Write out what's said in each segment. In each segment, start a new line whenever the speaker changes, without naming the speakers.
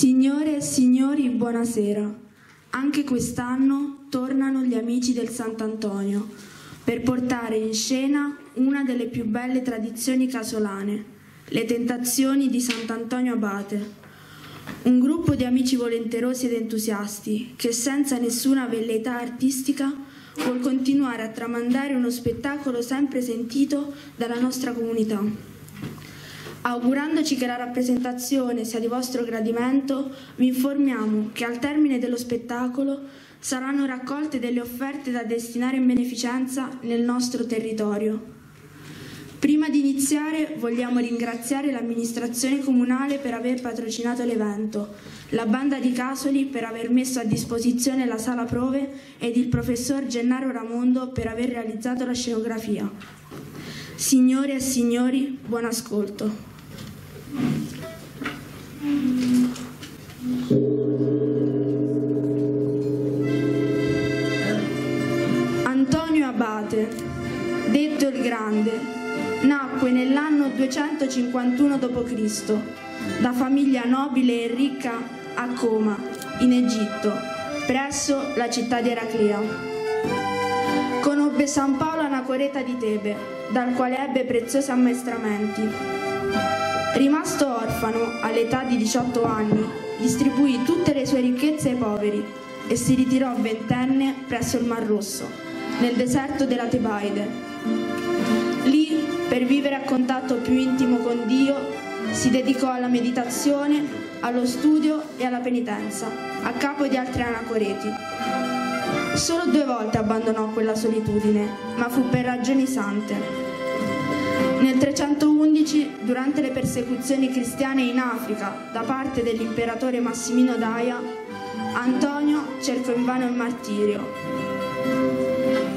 Signore e signori, buonasera. Anche quest'anno tornano gli amici del Sant'Antonio per portare in scena una delle più belle tradizioni casolane, le tentazioni di Sant'Antonio Abate. Un gruppo di amici volenterosi ed entusiasti che senza nessuna velleità artistica vuol continuare a tramandare uno spettacolo sempre sentito dalla nostra comunità. Augurandoci che la rappresentazione sia di vostro gradimento, vi informiamo che al termine dello spettacolo saranno raccolte delle offerte da destinare in beneficenza nel nostro territorio. Prima di iniziare vogliamo ringraziare l'amministrazione comunale per aver patrocinato l'evento, la banda di Casoli per aver messo a disposizione la sala prove ed il professor Gennaro Ramondo per aver realizzato la scenografia. Signore e signori, buon ascolto. Antonio Abate, detto il Grande, nacque nell'anno 251 d.C. da famiglia nobile e ricca a Coma, in Egitto, presso la città di Eraclea. Conobbe San Paolo Anacoreta di Tebe, dal quale ebbe preziosi ammaestramenti Rimasto orfano all'età di 18 anni, distribuì tutte le sue ricchezze ai poveri e si ritirò ventenne presso il Mar Rosso, nel deserto della Tebaide. Lì, per vivere a contatto più intimo con Dio, si dedicò alla meditazione, allo studio e alla penitenza, a capo di altri anacoreti. Solo due volte abbandonò quella solitudine, ma fu per ragioni sante. Nel 311, durante le persecuzioni cristiane in Africa da parte dell'imperatore Massimino Daia, Antonio cercò invano il martirio.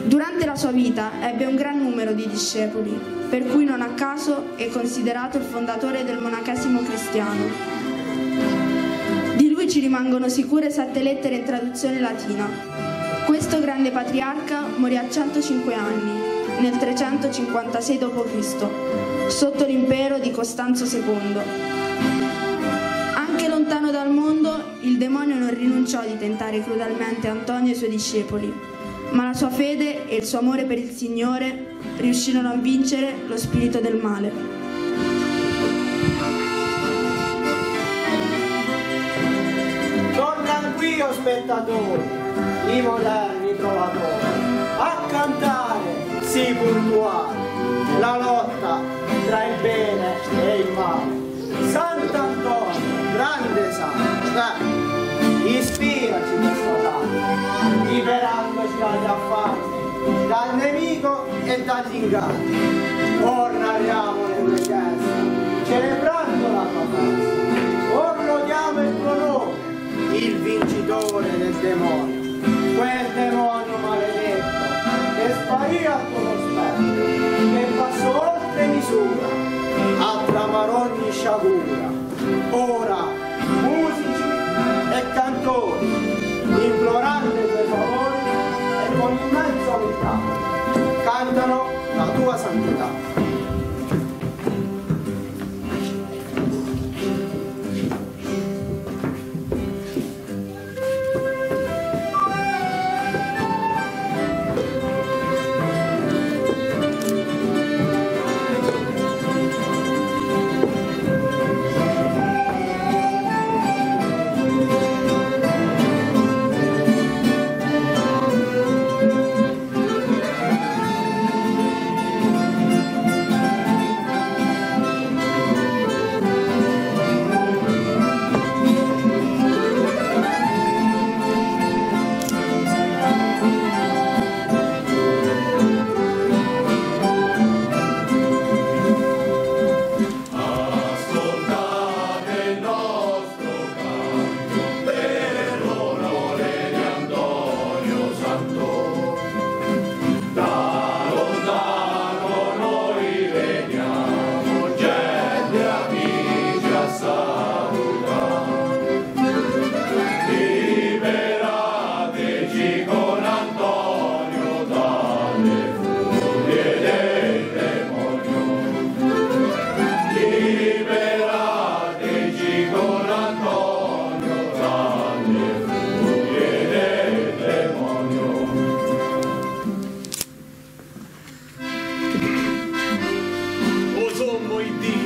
Durante la sua vita ebbe un gran numero di discepoli, per cui non a caso è considerato il fondatore del monachesimo cristiano. Di lui ci rimangono sicure sette lettere in traduzione latina. Questo grande patriarca morì a 105 anni nel 356 d.C., sotto l'impero di Costanzo II. Anche lontano dal mondo, il demonio non rinunciò di tentare crudelmente Antonio e i suoi discepoli, ma la sua fede e il suo amore per il Signore riuscirono a vincere lo spirito del male.
Tornano qui, o spettatori, i moderni trovatori, a cantare sii puntuale, la lotta tra il bene e il male. Sant'Antonio, grande santo, eh, ispiraci questo canto, liberandoci dagli affari, dal nemico e dagli inganni. Ora narriamo nelle chiese, celebrando la tua festa. Ora lodiamo il tuo nome, il vincitore del demonio, quel demonio maledetto che sparì a conoscenza, che oltre misura, a tramare ogni sciagura. Ora, musici e cantori, implorando i tuoi favori e con immensa umiltà, cantano la tua santità.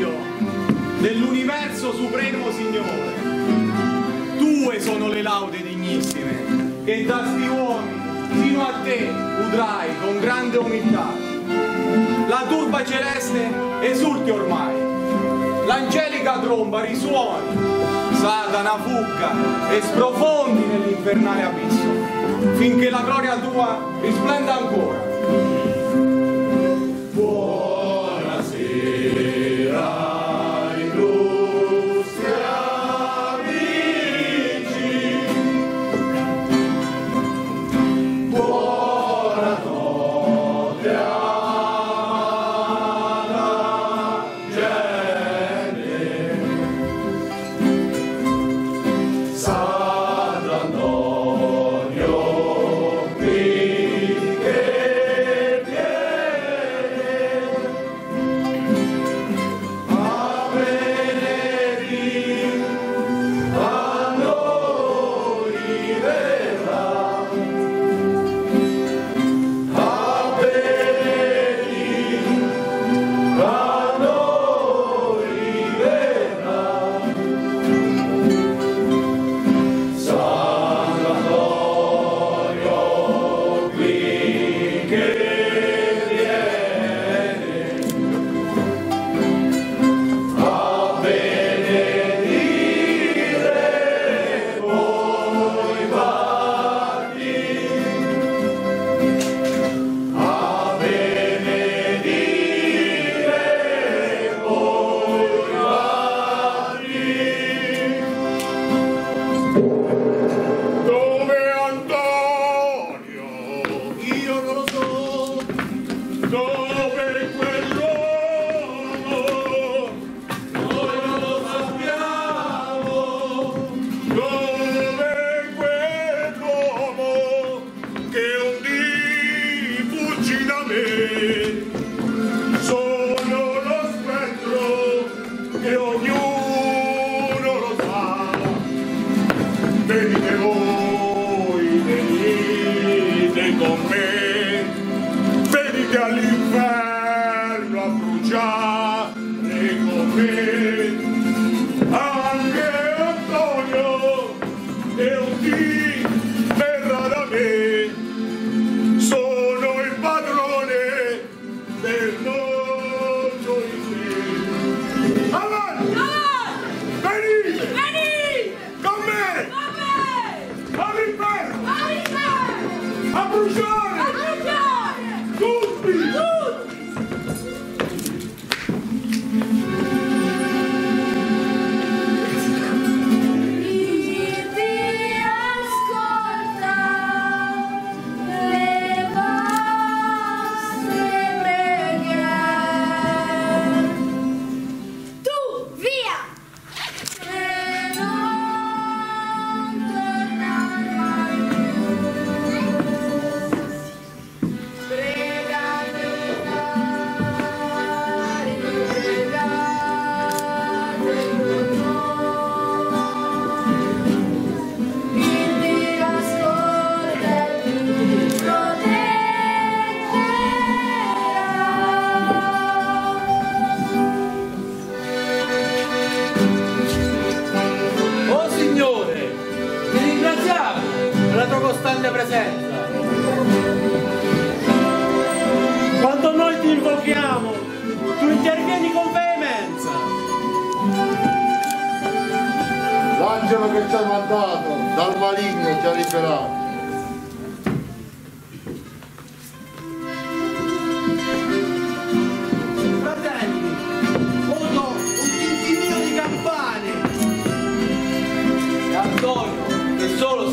figlio dell'universo supremo Signore. Tue sono le laude dignissime che da sti uomini fino a te udrai con grande umiltà. La turba celeste esulti ormai, l'angelica tromba risuoni, Satana fugga e sprofondi nell'infernale abisso, finché la gloria tua risplenda ancora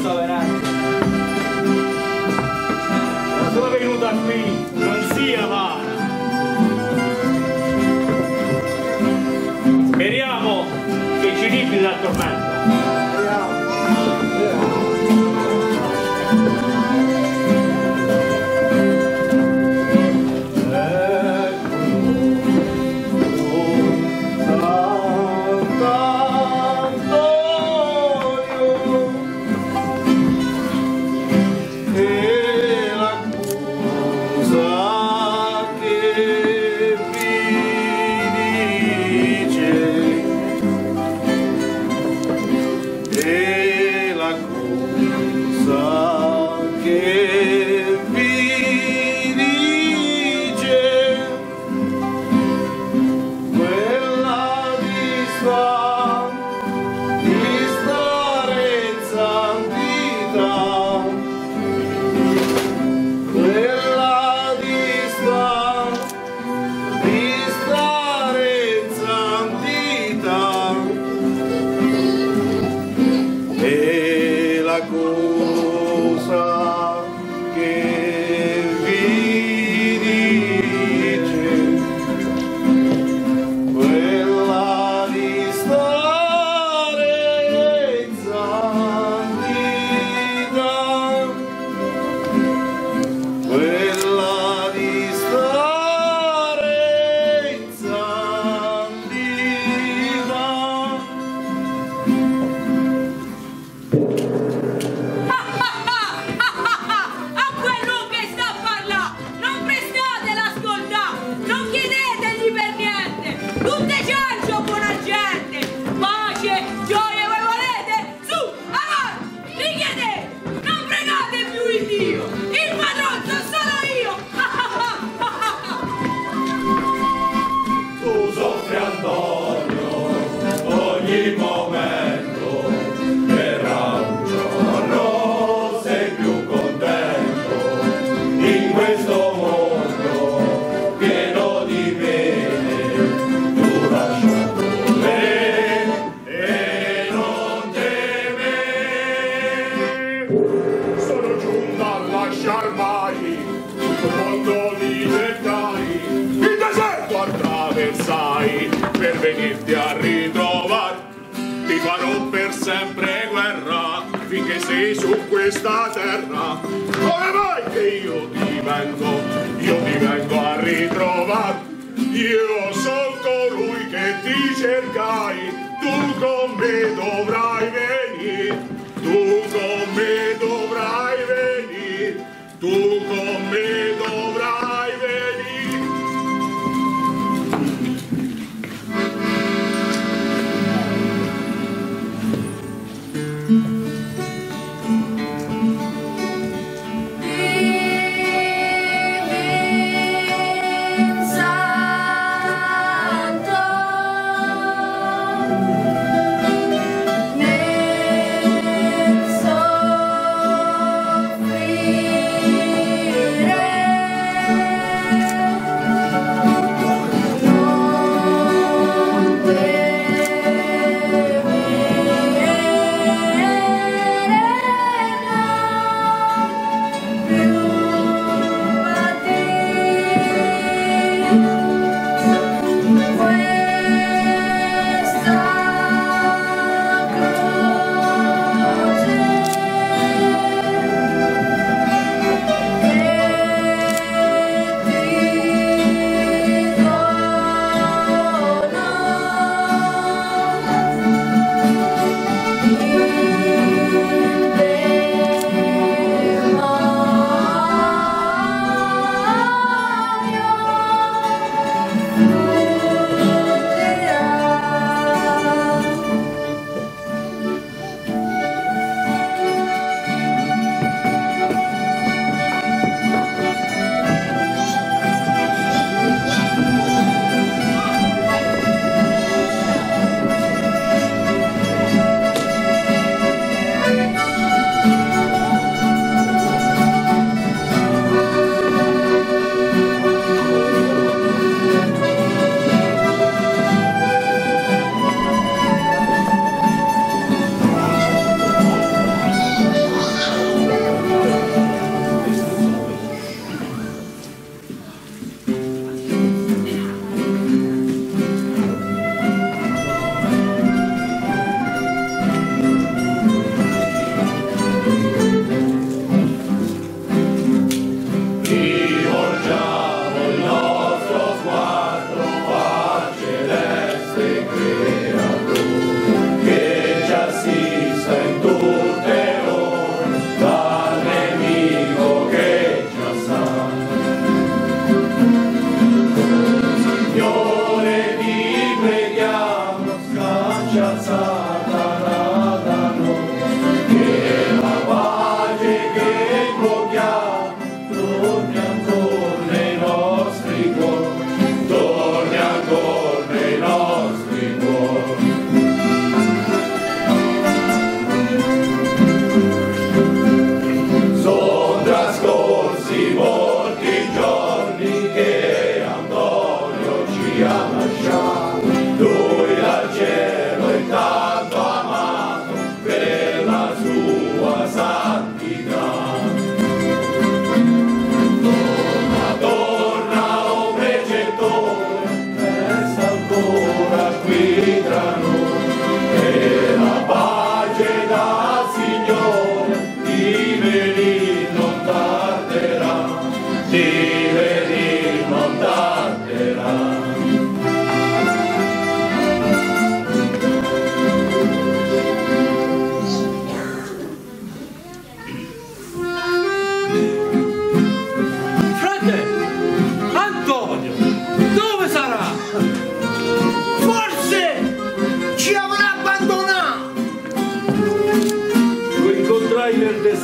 todos. su
questa terra. Come mai che io ti vengo, io ti vengo a ritrovare. Io sono colui che ti cercai, tu con me dovrai venire, tu con me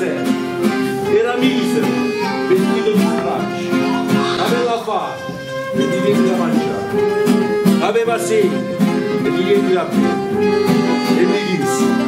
sera. Era misero, vestito di stracci, aveva fame e gli diedi da mangiare, aveva sete e gli diedi da bere. E mi disse,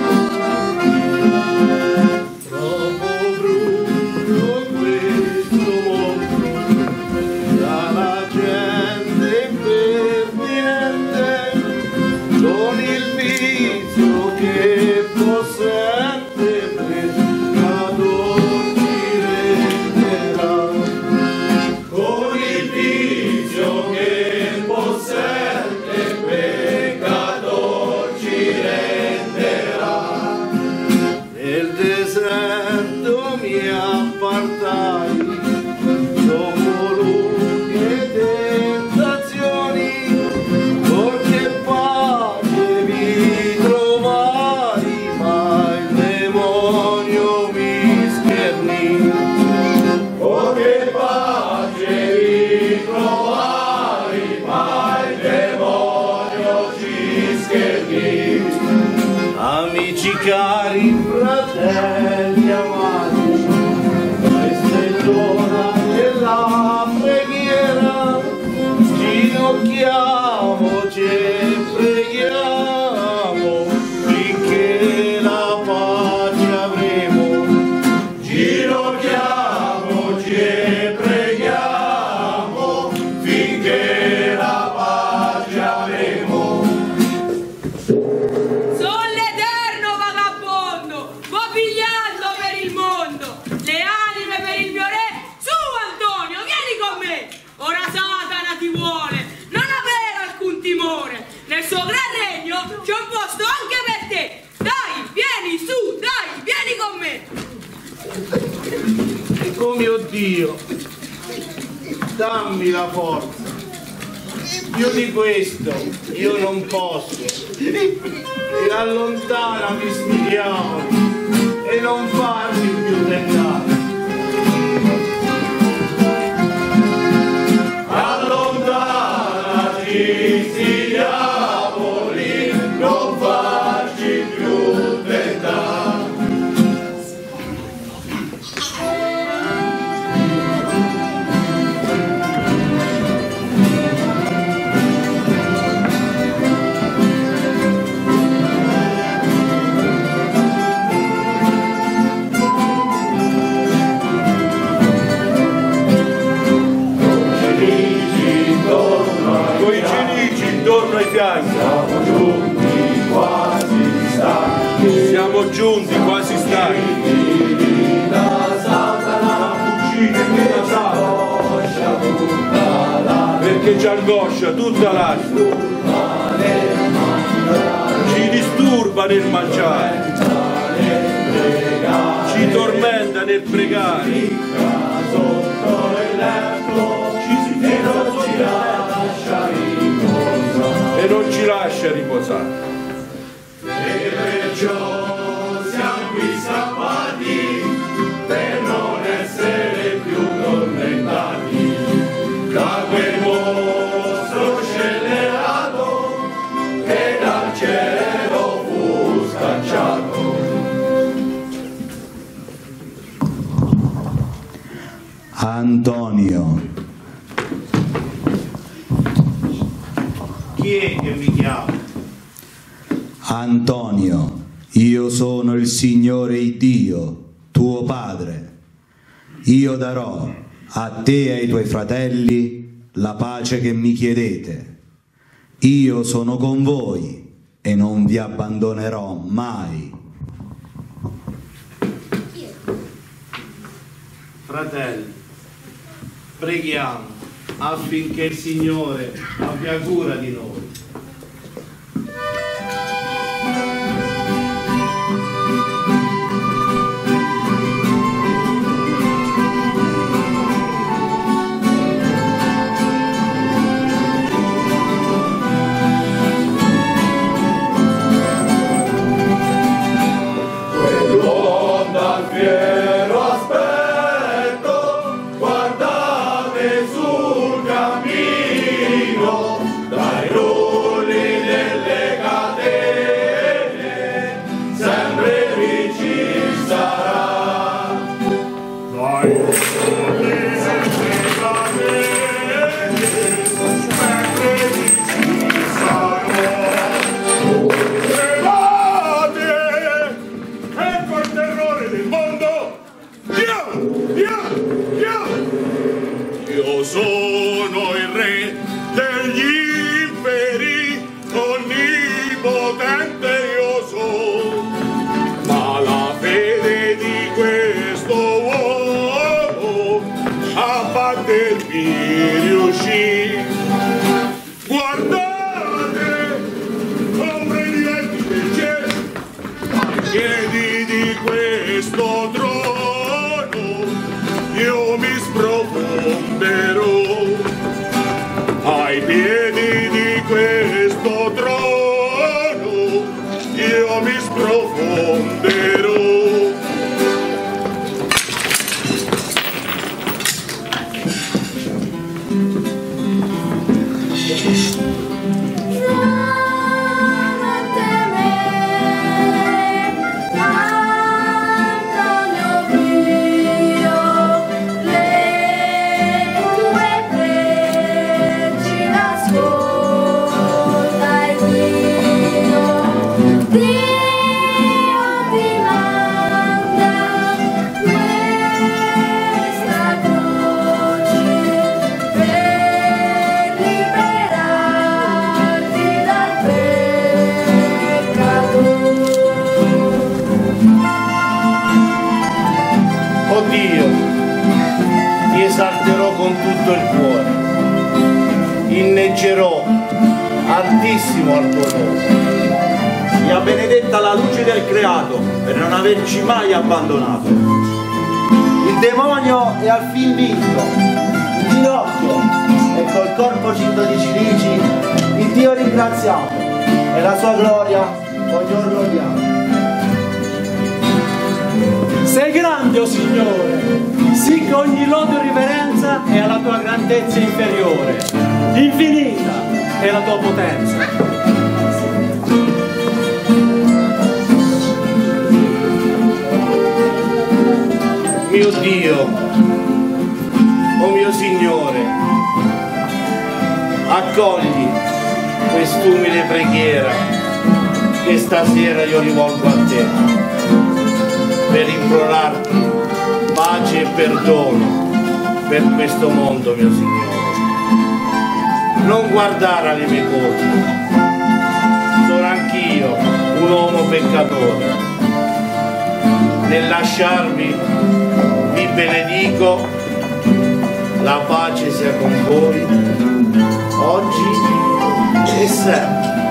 dammi la forza. Più di questo io non posso. E allontanami sti diavoli e non farmi più tentare. Non ci lascia riposare. E perciò siamo qui scappati per non essere più tormentati da quel mostro scellerato che dal cielo fu scacciato.
Antonio,
chiama?
Antonio, io sono il Signore il Dio, tuo Padre. Io darò a te e ai tuoi fratelli la pace che mi chiedete. Io sono con voi e non vi abbandonerò mai.
Fratelli, preghiamo affinché il Signore abbia cura di noi. Inneggerò altissimo al tuo nome.
Sia benedetta la luce del creato per non averci mai abbandonato.
Il demonio è al fin vinto, in ginocchio e col corpo cinto di cilici, il Dio ringraziato e la sua gloria ogni giorno odiamo.
Sei grande, o Signore, sì che ogni lode e riverenza è alla tua grandezza inferiore. Infinita è la tua potenza.
Mio Dio, oh mio Signore, accogli quest'umile preghiera che stasera io rivolgo a te per implorarti pace e perdono per questo mondo, mio Signore. Non guardare alle mie colpe, sono anch'io un uomo peccatore. Nel lasciarvi vi benedico, la pace sia con voi, oggi e sempre.